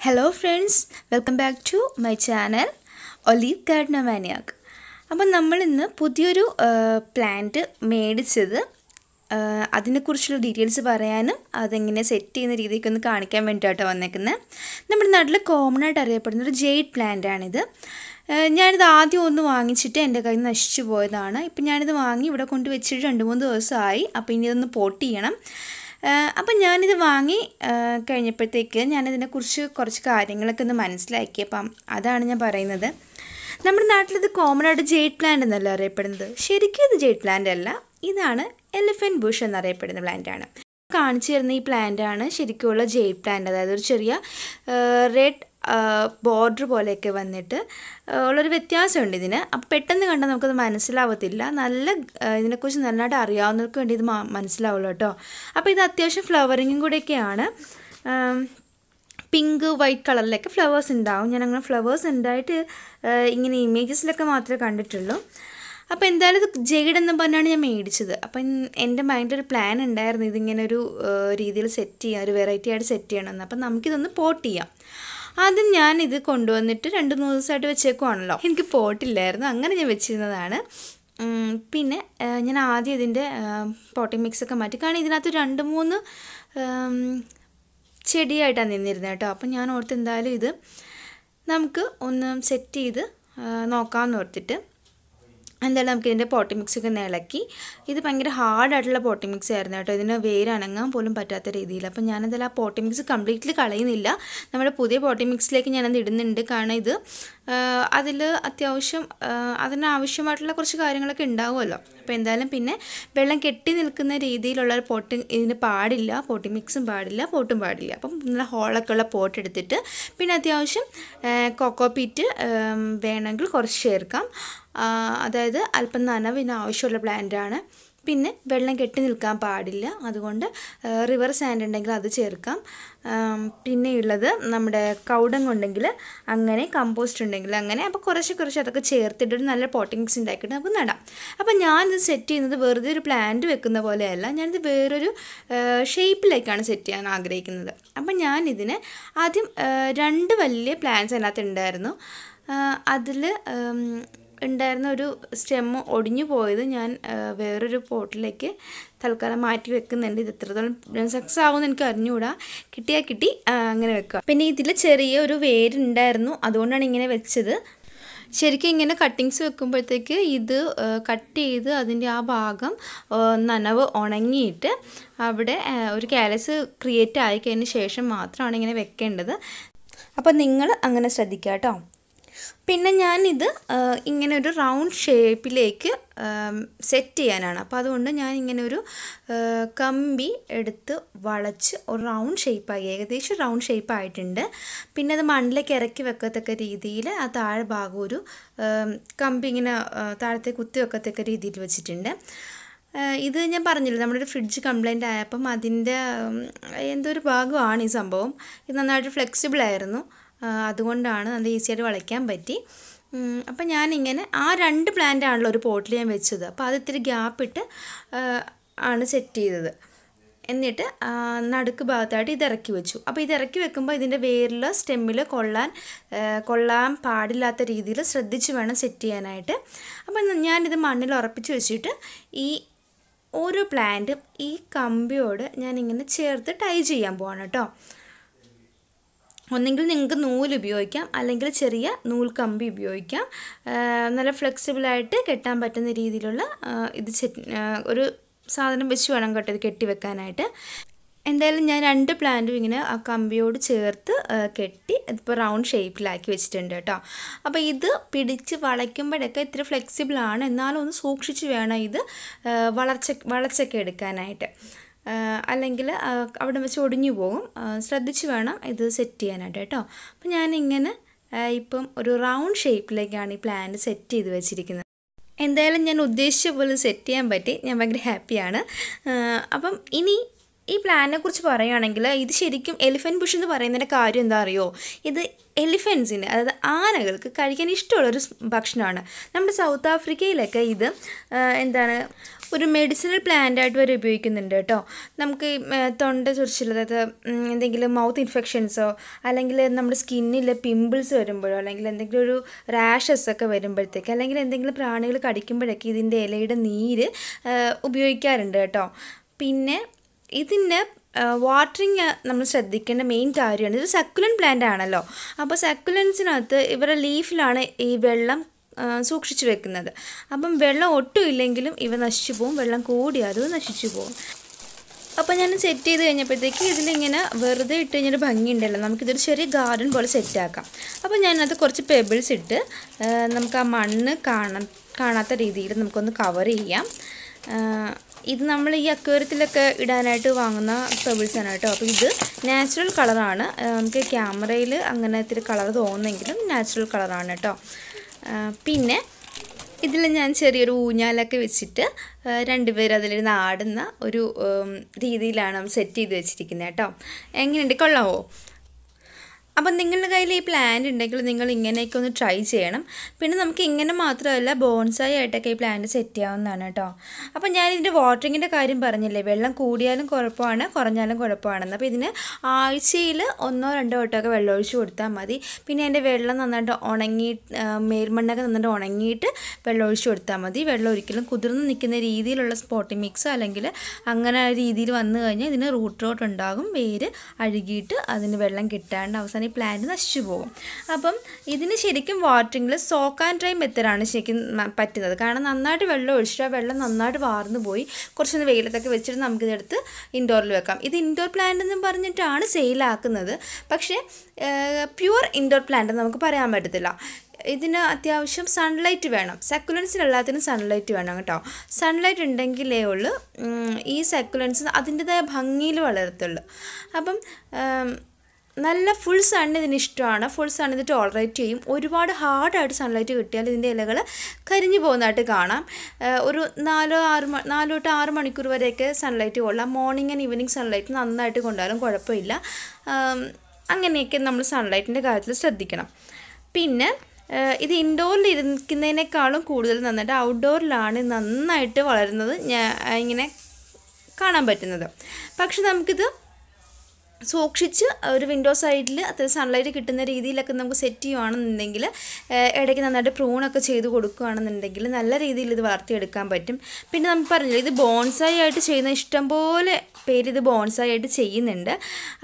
Hello friends welcome back to my channel olive garden maniac അപ്പം നമ്മളിന്ന് പുതിയൊരു plant മേടിച്ചത് അതിനെക്കുറിച്ചുള്ള ഡീറ്റെയിൽസ് പറയാനും അതെങ്ങനെ സെറ്റ് ചെയ്യുന്ന രീതിക്ക് ഒന്ന് കാണിക്കാൻ വേണ്ടിയിട്ടാണ് വന്നേക്കുന്നത് നമ്മുടെ നാട്ടിൽ കോമൺ ആയിട്ട് അറിയപ്പെടുന്ന ഒരു ജെയ്ഡ് പ്ലാന്റ് ആണിത് ഞാനിത് ആദ്യം ഒന്ന് വാങ്ങിച്ചിട്ട് എന്റെ കയ്യിൽ നിന്ന് നശിച്ചു പോയതാണ്. ഇപ്പം ഞാനിത് വാങ്ങി ഇവിടെ കൊണ്ട് വെച്ചിട്ട് രണ്ട് മൂന്ന് ദിവസമായി. അപ്പോൾ ഇനി ഇതൊന്ന് പോട്ട് ചെയ്യണം. അപ്പം ഞാനിത് വാങ്ങി കഴിഞ്ഞപ്പോഴത്തേക്ക് ഞാനിതിനെക്കുറിച്ച് കുറച്ച് കാര്യങ്ങളൊക്കെ ഒന്ന് മനസ്സിലാക്കി അപ്പം അതാണ് ഞാൻ പറയുന്നത്. നമ്മുടെ നാട്ടിലിത് കോമൺ ആയിട്ട് ജെയ്ഡ് പ്ലാന്റ് എന്നല്ല അറിയപ്പെടുന്നത്? ശരിക്കും ഇത് ജെയ്ഡ് പ്ലാന്റ് അല്ല. ഇതാണ് എലിഫന്റ് ബുഷ് എന്നറിയപ്പെടുന്ന പ്ലാന്റ് ആണ്. കാണിച്ചു തരുന്ന ഈ പ്ലാന്റ് ആണ് ശരിക്കുമുള്ള ജെയ്ഡ് പ്ലാന്റ് അതായത് ഒരു ചെറിയ റെഡ് ബോർഡർ പോലെയൊക്കെ വന്നിട്ട് ഉള്ളൊരു വ്യത്യാസമുണ്ട് ഇതിന്. അപ്പം പെട്ടെന്ന് കണ്ടാൽ നമുക്കത് മനസ്സിലാവത്തില്ല. നല്ല ഇതിനെക്കുറിച്ച് നന്നായിട്ട് അറിയാവുന്നവർക്ക് വേണ്ടി ഇത് മനസ്സിലാവുള്ളൂ കേട്ടോ. അപ്പോൾ ഇത് അത്യാവശ്യം ഫ്ലവറിങ്ങും കൂടെയൊക്കെയാണ്. പിങ്ക് വൈറ്റ് കളറിലൊക്കെ ഫ്ലവേഴ്സ് ഉണ്ടാവും. ഞാൻ അങ്ങനെ ഫ്ലവേഴ്സ് ഉണ്ടായിട്ട് ഇങ്ങനെ ഇമേജസിലൊക്കെ മാത്രമേ കണ്ടിട്ടുള്ളൂ. അപ്പോൾ എന്തായാലും ഇത് ജെയ്ഡ് എന്ന് പറഞ്ഞാണ് ഞാൻ മേടിച്ചത്. അപ്പം എന്റെ മൈൻഡിൽ ഒരു പ്ലാൻ ഉണ്ടായിരുന്നു ഇതിങ്ങനെ ഒരു രീതിയിൽ സെറ്റ് ചെയ്യാം ഒരു വെറൈറ്റി ആയിട്ട് സെറ്റ് ചെയ്യണമെന്ന്. അപ്പം നമുക്കിതൊന്ന് പോട്ട് ചെയ്യാം. ആദ്യം ഞാൻ ഇത് കൊണ്ടുവന്നിട്ട് രണ്ട് മൂന്ന് ദിവസമായിട്ട് വെച്ചേക്കുവാണല്ലോ. എനിക്ക് പോട്ടില്ലായിരുന്നു. അങ്ങനെ ഞാൻ വെച്ചിരുന്നതാണ്. പിന്നെ ഞാൻ ആദ്യം ഇതിന്റെ പോട്ടിംഗ് മിക്സ് ഒക്കെ മാറ്റി. കാരണം ഇതിനകത്ത് രണ്ട് മൂന്ന് ചെടിയായിട്ടാണ് നിന്നിരുന്നത് കേട്ടോ. അപ്പം ഞാൻ ഓർത്ത് എന്തായാലും ഇത് നമുക്ക് ഒന്ന് സെറ്റ് ചെയ്ത് നോക്കാമെന്ന് ഓർത്തിട്ട് എന്തായാലും നമുക്ക് ഇതിന്റെ പോട്ടി മിക്സ് ഒക്കെ ഇളക്കി. ഇത് ഭയങ്കര ഹാർഡായിട്ടുള്ള പോട്ടി മിക്സ് ആയിരുന്നു കേട്ടോ. ഇതിന് വേര് അനങ്ങാൻ പോലും പറ്റാത്ത രീതിയിൽ. അപ്പം ഞാനെന്തായാലും ആ പോട്ടി മിക്സ് കംപ്ലീറ്റ്ലി കളയുന്നില്ല. നമ്മുടെ പുതിയ പോട്ടി മിക്സിലേക്ക് ഞാനത് ഇടുന്നുണ്ട്. കാരണം ഇത് അതിൽ അത്യാവശ്യം അതിനാവശ്യമായിട്ടുള്ള കുറച്ച് കാര്യങ്ങളൊക്കെ ഉണ്ടാവുമല്ലോ. അപ്പോൾ എന്തായാലും പിന്നെ വെള്ളം കെട്ടി നിൽക്കുന്ന രീതിയിലുള്ള ഒരു പോട്ട് ഇതിന് പാടില്ല. പോട്ടി മിക്സും പാടില്ല. പോട്ടും പാടില്ല. അപ്പം നല്ല ഹോളൊക്കെ ഉള്ള പോട്ട് എടുത്തിട്ട് പിന്നെ അത്യാവശ്യം കൊക്കോ പീറ്റ് വേണമെങ്കിൽ കുറച്ച് ചേർക്കാം. ആ, അതായത് അല്പം നനവിന് ആവശ്യമുള്ള പ്ലാന്റാണ് പിന്നെ വെള്ളം കെട്ടി നിൽക്കാൻ പാടില്ല. അതുകൊണ്ട് റിവർ സാൻഡ് ഉണ്ടെങ്കിൽ അത് ചേർക്കാം. പിന്നെയുള്ളത് നമ്മുടെ കൗഡങ് ഉണ്ടെങ്കിൽ അങ്ങനെ കമ്പോസ്റ്റ് ഉണ്ടെങ്കിൽ അങ്ങനെ. അപ്പോൾ കുറച്ച് കുറച്ച് അതൊക്കെ ചേർത്തിട്ട് ഒരു നല്ല പോട്ടിങ്സ് ഉണ്ടാക്കിയിട്ട് നമുക്ക് നടാം. അപ്പോൾ ഞാനിത് സെറ്റ് ചെയ്യുന്നത് വെറുതെ ഒരു പ്ലാന്റ് വെക്കുന്ന പോലെയല്ല. ഞാനിത് വേറൊരു ഷേപ്പിലേക്കാണ് സെറ്റ് ചെയ്യാൻ ആഗ്രഹിക്കുന്നത്. അപ്പം ഞാനിതിന് ആദ്യം രണ്ട് വലിയ പ്ലാന്റ്സ് അതിനകത്ത് ഉണ്ടായിരുന്നു. അതിൽ ഉണ്ടായിരുന്ന ഒരു സ്റ്റെമ്മ് ഒടിഞ്ഞു പോയത് ഞാൻ വേറൊരു പോട്ടിലേക്ക് തൽക്കാലം മാറ്റി വെക്കുന്നുണ്ട്. ഇത് എത്രത്തോളം സക്സസ് ആവുമെന്ന് എനിക്ക് അറിഞ്ഞുകൂടാ. കിട്ടിയാൽ കിട്ടി അങ്ങനെ വെക്കുക. പിന്നെ ഇതിൽ ചെറിയ ഒരു വേരുണ്ടായിരുന്നു അതുകൊണ്ടാണ് ഇങ്ങനെ വെച്ചത്. ശരിക്കും ഇങ്ങനെ കട്ടിങ്സ് വെക്കുമ്പോഴത്തേക്ക് ഇത് കട്ട് ചെയ്ത് അതിന്റെ ആ ഭാഗം നനവ് ഉണങ്ങിയിട്ട് അവിടെ ഒരു കാലസ് ക്രിയേറ്റ് ആയി കഴിഞ്ഞ ശേഷം മാത്രമാണ് ഇങ്ങനെ വെക്കേണ്ടത്. അപ്പോൾ നിങ്ങൾ അങ്ങനെ ശ്രദ്ധിക്കുക കേട്ടോ. പിന്നെ ഞാനിത് ഇങ്ങനെ ഒരു റൗണ്ട് ഷേപ്പിലേക്ക് സെറ്റ് ചെയ്യാനാണ്. അപ്പോൾ അതുകൊണ്ട് ഞാൻ ഇങ്ങനെ ഒരു കമ്പി എടുത്ത് വളച്ച് ഒരു റൗണ്ട് ഷേപ്പായി ഏകദേശം റൗണ്ട് ഷേപ്പ് ആയിട്ടുണ്ട് പിന്നെ അത് മണ്ണിലേക്ക് ഇറക്കി വെക്കത്തക്ക രീതിയിൽ ആ താഴെ ഭാഗം ഒരു കമ്പി ഇങ്ങനെ താഴത്തെ കുത്തി വെക്കത്തക്ക രീതിയിൽ വെച്ചിട്ടുണ്ട്. ഇത് ഞാൻ പറഞ്ഞില്ല നമ്മുടെ ഒരു ഫ്രിഡ്ജ് കംപ്ലൈന്റ് ആയപ്പം അതിന്റെ എന്തോ ഒരു ഭാഗമാണ് ഈ സംഭവം. ഇത് നന്നായിട്ട് ഫ്ലെക്സിബിൾ ആയിരുന്നു. അതുകൊണ്ടാണ് നല്ല ഈസി ആയിട്ട് വളയ്ക്കാൻ പറ്റി. അപ്പം ഞാനിങ്ങനെ ആ രണ്ട് പ്ലാന്റ് ആണല്ലോ ഒരു പോട്ടിൽ ഞാൻ വെച്ചത്. അപ്പോൾ അത് ഇത്തിരി ഗ്യാപ്പ് ഇട്ട് ആണ് സെറ്റ് ചെയ്തത്. എന്നിട്ട് നടുക്ക് ഭാഗത്തായിട്ട് ഇത് ഇറക്കി വെച്ചു. അപ്പോൾ ഇത് ഇറക്കി വെക്കുമ്പോൾ ഇതിന്റെ വേരിലോ സ്റ്റെമ്മിൽ കൊള്ളാൻ കൊള്ളാൻ പാടില്ലാത്ത രീതിയിൽ ശ്രദ്ധിച്ച് വേണം സെറ്റ് ചെയ്യാനായിട്ട്. അപ്പം ഞാനിത് മണ്ണിൽ ഉറപ്പിച്ച് വെച്ചിട്ട് ഈ ഓരോ പ്ലാന്റും ഈ കമ്പിയോട് ഞാനിങ്ങനെ ചേർത്ത് ടൈ ചെയ്യാൻ പോവാണ് കേട്ടോ. ഒന്നെങ്കിൽ നിങ്ങൾക്ക് നൂൽ ഉപയോഗിക്കാം അല്ലെങ്കിൽ ചെറിയ നൂൽ കമ്പി ഉപയോഗിക്കാം. നല്ല ഫ്ലെക്സിബിളായിട്ട് കെട്ടാൻ പറ്റുന്ന രീതിയിലുള്ള ഇത് ഒരു സാധനം വെച്ച് വേണം കേട്ടോ ഇത് കെട്ടി വെക്കാനായിട്ട്. എന്തായാലും ഞാൻ രണ്ട് പ്ലാന്റും ഇങ്ങനെ ആ കമ്പിയോട് ചേർത്ത് കെട്ടി ഇതിപ്പോൾ റൗണ്ട് ഷേപ്പിലാക്കി വെച്ചിട്ടുണ്ട് കേട്ടോ. അപ്പോൾ ഇത് പിടിച്ച് വളയ്ക്കുമ്പോഴൊക്കെ ഇത്തിരി ഫ്ലെക്സിബിളാണ് എന്നാലും ഒന്ന് സൂക്ഷിച്ച് വേണം ഇത് വളർച്ച വളച്ചൊക്കെ എടുക്കാനായിട്ട്. അല്ലെങ്കിൽ അവിടെ വെച്ച് ഒടിഞ്ഞു പോകും. ശ്രദ്ധിച്ച് വേണം ഇത് സെറ്റ് ചെയ്യാനായിട്ട് കേട്ടോ. അപ്പം ഞാനിങ്ങനെ ഇപ്പം ഒരു റൗണ്ട് ഷേപ്പിലേക്കാണ് ഈ പ്ലാന്റ് സെറ്റ് ചെയ്ത് വെച്ചിരിക്കുന്നത്. എന്തായാലും ഞാൻ ഉദ്ദേശിച്ച പോലെ സെറ്റ് ചെയ്യാൻ പറ്റി. ഞാൻ ഭയങ്കര ഹാപ്പിയാണ് അപ്പം ഇനി ഈ പ്ലാനിനെ കുറിച്ച് പറയുകയാണെങ്കിൽ ഇത് ശരിക്കും എലിഫന്റ് ബുഷ് എന്ന് പറയുന്നതിന്റെ കാര്യം എന്താ അറിയോ? ഇത് എലിഫൻസിന് അതായത് ആനകൾക്ക് കഴിക്കാൻ ഇഷ്ടമുള്ളൊരു ഭക്ഷണമാണ്. നമ്മുടെ സൗത്ത് ആഫ്രിക്കയിലൊക്കെ ഇത് എന്താണ് ഒരു മെഡിസിനൽ പ്ലാന്റ് ആയിട്ട് വരെ ഉപയോഗിക്കുന്നുണ്ട് കേട്ടോ. നമുക്ക് തൊണ്ട ചൊറിച്ചിൽ അതായത് എന്തെങ്കിലും മൗത്ത് ഇൻഫെക്ഷൻസോ അല്ലെങ്കിൽ നമ്മുടെ സ്കിന്നിലെ പിമ്പിൾസ് വരുമ്പോഴോ അല്ലെങ്കിൽ എന്തെങ്കിലും ഒരു റാഷസ് ഒക്കെ വരുമ്പോഴത്തേക്ക് അല്ലെങ്കിൽ എന്തെങ്കിലും പ്രാണികൾ കടിക്കുമ്പോഴൊക്കെ ഇതിന്റെ ഇലയുടെ നീര് ഉപയോഗിക്കാറുണ്ട് കേട്ടോ. പിന്നെ ഇതിന്റെ വാട്ടറിങ് നമ്മൾ ശ്രദ്ധിക്കേണ്ട മെയിൻ കാര്യമാണ്. ഇത് സക്കുലൻ പ്ലാന്റ് ആണല്ലോ. അപ്പോൾ സക്കുലൻസിനകത്ത് ഇവരുടെ ലീഫിലാണ് ഈ വെള്ളം സൂക്ഷിച്ചു വെക്കുന്നത്. അപ്പം വെള്ളം ഒട്ടും ഇല്ലെങ്കിലും ഇവ നശിച്ചു പോകും. വെള്ളം അത് നശിച്ചു പോകും. അപ്പോൾ ഞാൻ സെറ്റ് ചെയ്ത് കഴിഞ്ഞപ്പോഴത്തേക്ക് ഇതിലിങ്ങനെ വെറുതെ ഇട്ട് കഴിഞ്ഞൊരു ഭംഗിയുണ്ടല്ലോ നമുക്കിതൊരു ചെറിയ ഗാർഡൻ പോലെ സെറ്റാക്കാം അപ്പോൾ ഞാനത് കുറച്ച് പെബിൾസ് ഇട്ട് നമുക്ക് ആ മണ്ണ് കാണാൻ കാണാത്ത രീതിയിൽ നമുക്കൊന്ന് കവർ ചെയ്യാം. ഇത് നമ്മൾ ഈ അക്വേറിയത്തിലൊക്കെ ഇടാനായിട്ട് വാങ്ങുന്ന പെബിൾസാണ് കേട്ടോ. അപ്പോൾ ഇത് നാച്ചുറൽ കളറാണ് നമുക്ക് ക്യാമറയിൽ അങ്ങനെ ഇത്തിരി കളർ തോന്നുന്നെങ്കിലും നാച്ചുറൽ കളറാണ് കേട്ടോ. പിന്നെ ഇതിൽ ഞാൻ ചെറിയൊരു ഊഞ്ഞാലൊക്കെ വെച്ചിട്ട് രണ്ടുപേർ അതിലിരുന്ന് ആടുന്ന ഒരു രീതിയിലാണ് സെറ്റ് ചെയ്ത് വെച്ചിരിക്കുന്നത് കേട്ടോ. എങ്ങനെയുണ്ട്? കൊള്ളാവോ? അപ്പം നിങ്ങളുടെ കയ്യിൽ ഈ പ്ലാന്റ് ഉണ്ടെങ്കിൽ നിങ്ങൾ ഇങ്ങനെയൊക്കെ ഒന്ന് ട്രൈ ചെയ്യണം. പിന്നെ നമുക്ക് ഇങ്ങനെ മാത്രമല്ല ബോൺസായി ആയിട്ടൊക്കെ ഈ പ്ലാന്റ് സെറ്റ് ചെയ്യാവുന്നതാണ് കേട്ടോ. അപ്പം ഞാൻ ഇതിന്റെ വാട്ടറിങ്ങിന്റെ കാര്യം പറഞ്ഞില്ലേ? വെള്ളം കൂടിയാലും കുഴപ്പമാണ് കുറഞ്ഞാലും കുഴപ്പമാണെന്ന്. അപ്പോൾ ഇതിന് ആഴ്ചയിൽ ഒന്നോ രണ്ടോ വട്ടമൊക്കെ വെള്ളം ഒഴിച്ച് കൊടുത്താൽ മതി. പിന്നെ അതിന്റെ വെള്ളം നന്നായിട്ട് ഉണങ്ങി മേൽമണ്ണൊക്കെ നന്നായിട്ട് ഉണങ്ങിയിട്ട് വെള്ളം ഒഴിച്ച് കൊടുത്താൽ മതി. വെള്ളം ഒരിക്കലും കുതിർന്ന് നിൽക്കുന്ന രീതിയിലുള്ള സ്പോട്ടിംഗ് മിക്സ് അല്ലെങ്കിൽ അങ്ങനെ രീതിയിൽ വന്നു കഴിഞ്ഞാൽ ഇതിന് റൂട്ട് റോട്ട് ഉണ്ടാകും. വേര് അഴുകിയിട്ട് അതിന് വെള്ളം കിട്ടാണ്ട് അവസാനം ഈ പ്ലാന്റ് നശിച്ചു പോകും അപ്പം ഇതിന് ശരിക്കും വാട്ടറിങ്ങിൽ സോക്ക് ആൻഡ് ഡ്രൈ മെത്തഡാണ് ശരിക്കും പറ്റുന്നത്. കാരണം നന്നായിട്ട് വെള്ളം ഒഴിച്ചിട്ട് ആ വെള്ളം നന്നായിട്ട് വാർന്നു പോയി. കുറച്ചൊന്ന് വെയിലത്തൊക്കെ വെച്ചിട്ട് നമുക്കിതെടുത്ത് ഇൻഡോറിൽ വെക്കാം. ഇത് ഇൻഡോർ പ്ലാന്റ് എന്ന് പറഞ്ഞിട്ടാണ് സെയിലാക്കുന്നത് പക്ഷേ പ്യുവർ ഇൻഡോർ പ്ലാന്റ് നമുക്ക് പറയാൻ പറ്റത്തില്ല. ഇതിന് അത്യാവശ്യം സൺലൈറ്റ് വേണം. സക്കുലൻസിന് എല്ലാത്തിനും സൺലൈറ്റ് വേണം കേട്ടോ. സൺലൈറ്റ് ഉണ്ടെങ്കിലേ ഉള്ളൂ. ഈ സെക്കുലൻസ് അതിന്റെതായ ഭംഗിയിൽ വളരത്തുള്ളൂ. അപ്പം നല്ല ഫുൾ സൺ ഇതിന് ഇഷ്ടമാണ്. ഫുൾ സൺ ഇത് ടോളറേറ്റ് ചെയ്യും. ഒരുപാട് ഹാർഡായിട്ട് സൺലൈറ്റ് കിട്ടിയാൽ ഇതിന്റെ ഇലകൾ കരിഞ്ഞു പോകുന്നതായിട്ട് കാണാം. ഒരു നാലോ ആറ് നാലോ തൊട്ട് ആറ് മണിക്കൂർ വരെയൊക്കെ സൺലൈറ്റ് കൊള്ളാം. മോർണിംഗ് ആൻഡ് ഈവനിങ് സൺലൈറ്റ് നന്നായിട്ട് കൊണ്ടാലും കുഴപ്പമില്ല. അങ്ങനെയൊക്കെ നമ്മൾ സൺലൈറ്റിന്റെ കാര്യത്തിൽ ശ്രദ്ധിക്കണം. പിന്നെ ഇത് ഇൻഡോറിൽ ഇരിക്കുന്നതിനേക്കാളും കൂടുതൽ നന്നായിട്ട് ഔട്ട്ഡോറിലാണ് നന്നായിട്ട് വളരുന്നത് ഞാൻ ഇങ്ങനെ കാണാൻ പറ്റുന്നത്. പക്ഷെ നമുക്കിത് സൂക്ഷിച്ച് ഒരു വിൻഡോ സൈഡിൽ അത്ര സൺലൈറ്റ് കിട്ടുന്ന രീതിയിലൊക്കെ നമുക്ക് സെറ്റ് ചെയ്യുകയാണെന്നുണ്ടെങ്കിൽ ഇടയ്ക്ക് നന്നായിട്ട് പ്രൂണൊക്കെ ചെയ്ത് കൊടുക്കുകയാണെന്നുണ്ടെങ്കിൽ നല്ല രീതിയിൽ ഇത് വളർത്തിയെടുക്കാൻ പറ്റും. പിന്നെ നമുക്ക് പറഞ്ഞില്ല ഇത് ബോൺസായി ആയിട്ട് ചെയ്യുന്ന ഇഷ്ടംപോലെ പേര് ഇത് ബോൺസായി ആയിട്ട് ചെയ്യുന്നുണ്ട്.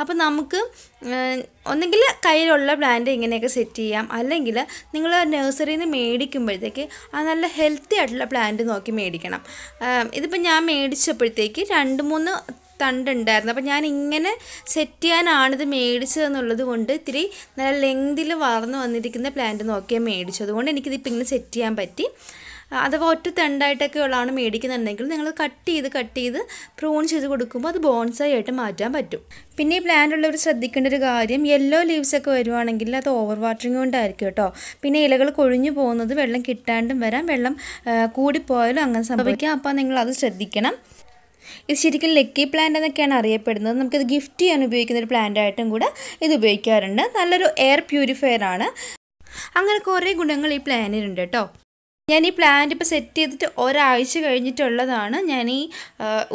അപ്പോൾ നമുക്ക് ഒന്നെങ്കിൽ കയ്യിലുള്ള പ്ലാന്റ് ഇങ്ങനെയൊക്കെ സെറ്റ് ചെയ്യാം. അല്ലെങ്കിൽ നിങ്ങൾ നഴ്സറിയിൽ നിന്ന് മേടിക്കുമ്പോഴത്തേക്ക് ആ നല്ല ഹെൽത്തി ആയിട്ടുള്ള പ്ലാന്റ് നോക്കി മേടിക്കണം. ഇതിപ്പോൾ ഞാൻ മേടിച്ചപ്പോഴത്തേക്ക് രണ്ട് മൂന്ന് തണ്ടുണ്ടായിരുന്നു. അപ്പോൾ ഞാൻ ഇങ്ങനെ സെറ്റ് ചെയ്യാനാണിത് മേടിച്ചതെന്നുള്ളത് കൊണ്ട് ഇത്തിരി നല്ല ലെങ്തിൽ വളർന്നു വന്നിരിക്കുന്ന പ്ലാന്റ് നോക്കിയാൽ മേടിച്ചു അതുകൊണ്ട് എനിക്കിതിപ്പോൾ ഇങ്ങനെ സെറ്റ് ചെയ്യാൻ പറ്റി. അഥവാ ഒറ്റ തണ്ടായിട്ടൊക്കെ ഉള്ളതാണ് മേടിക്കുന്നുണ്ടെങ്കിൽ നിങ്ങൾ കട്ട് ചെയ്ത് കട്ട് ചെയ്ത് പ്രൂൺ ചെയ്ത് കൊടുക്കുമ്പോൾ അത് ബോൺസായി ആയിട്ട് മാറ്റാൻ പറ്റും. പിന്നെ ഈ പ്ലാന്റ് ഉള്ളവർ ശ്രദ്ധിക്കേണ്ട ഒരു കാര്യം യെല്ലോ ലീവ്സ് ഒക്കെ വരുവാണെങ്കിൽ അത് ഓവർ വാട്ടറിങ് കൊണ്ടായിരിക്കും കേട്ടോ. പിന്നെ ഇലകൾ കൊഴിഞ്ഞു പോകുന്നത് വെള്ളം കിട്ടാണ്ടും വരാം. വെള്ളം കൂടിപ്പോയാലും അങ്ങനെ സംഭവിക്കാം. അപ്പോൾ നിങ്ങൾ അത് ശ്രദ്ധിക്കണം. ഇത് ശരിക്കും ലക്കി പ്ലാന്റ് എന്നൊക്കെയാണ് അറിയപ്പെടുന്നത്. നമുക്കിത് ഗിഫ്റ്റ് ചെയ്യാൻ ഉപയോഗിക്കുന്ന ഒരു പ്ലാന്റ് ആയിട്ടും കൂടെ ഇത് ഉപയോഗിക്കാറുണ്ട്. നല്ലൊരു എയർ പ്യൂരിഫയർ ആണ്. അങ്ങനെ കുറേ ഗുണങ്ങൾ ഈ പ്ലാനിനുണ്ട് കേട്ടോ ഞാൻ ഈ പ്ലാന്റ് ഇപ്പോൾ സെറ്റ് ചെയ്തിട്ട് ഒരാഴ്ച കഴിഞ്ഞിട്ടുള്ളതാണ്. ഞാൻ ഈ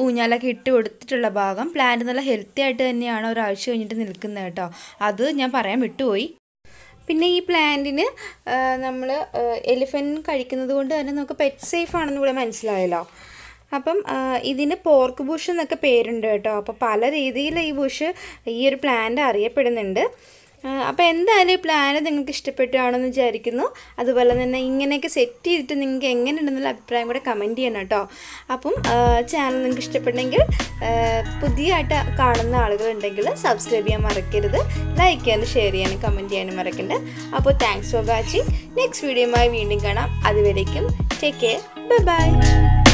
ഊഞ്ഞാലൊക്കെ ഇട്ട് കൊടുത്തിട്ടുള്ള ഭാഗം. പ്ലാന്റ് നല്ല ഹെൽത്തി ആയിട്ട് തന്നെയാണ് ഒരാഴ്ച കഴിഞ്ഞിട്ട് നിൽക്കുന്നത് കേട്ടോ അത് ഞാൻ പറയാൻ വിട്ടുപോയി. പിന്നെ ഈ പ്ലാന്റിന് നമ്മൾ എലിഫന്റ് കഴിക്കുന്നത് കൊണ്ട് തന്നെ നമുക്ക് പെറ്റ് സേഫ് ആണെന്ന് കൂടെ മനസ്സിലായല്ലോ. അപ്പം ഇതിന് പോർക്ക് ബുഷ് എന്നൊക്കെ പേരുണ്ട് കേട്ടോ. അപ്പോൾ പല രീതിയിൽ ഈ ബുഷ് ഈ ഒരു പ്ലാന്റ് അറിയപ്പെടുന്നുണ്ട്. അപ്പോൾ എന്തായാലും ഈ പ്ലാന് നിങ്ങൾക്ക് ഇഷ്ടപ്പെട്ടാണെന്ന് വിചാരിക്കുന്നു. അതുപോലെ തന്നെ ഇങ്ങനെയൊക്കെ സെറ്റ് ചെയ്തിട്ട് നിങ്ങൾക്ക് എങ്ങനെ ഉണ്ടെന്നുള്ള അഭിപ്രായം കൂടെ കമന്റ് ചെയ്യണം കേട്ടോ. അപ്പം ചാനൽ നിങ്ങൾക്ക് ഇഷ്ടപ്പെട്ടെങ്കിൽ പുതിയതായിട്ട് കാണുന്ന ആളുകളുണ്ടെങ്കിൽ സബ്സ്ക്രൈബ് ചെയ്യാൻ മറക്കരുത്. ലൈക്ക് ചെയ്യാനും ഷെയർ ചെയ്യാനും കമന്റ് ചെയ്യാനും മറക്കണ്ട. അപ്പോൾ താങ്ക്സ് ഫോർ വാച്ചിങ് നെക്സ്റ്റ് വീഡിയോയുമായി വീണ്ടും കാണാം. അതുവരേക്കും ടേക്ക് കെയർ ബൈ ബൈ